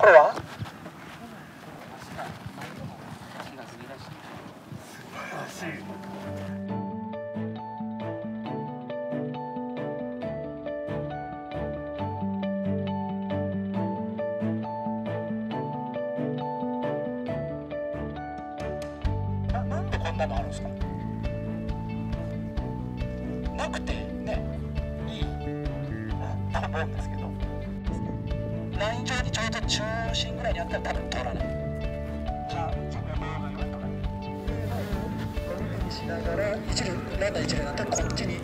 これは？なんでこんなのあるんですか？なくてねいい、と思うんですけど。ライン上にちょうど中心ぐらいにあったら多分通らないじゃあ自分の場合はとかねしながら一塁ランナー一塁になったらこっちに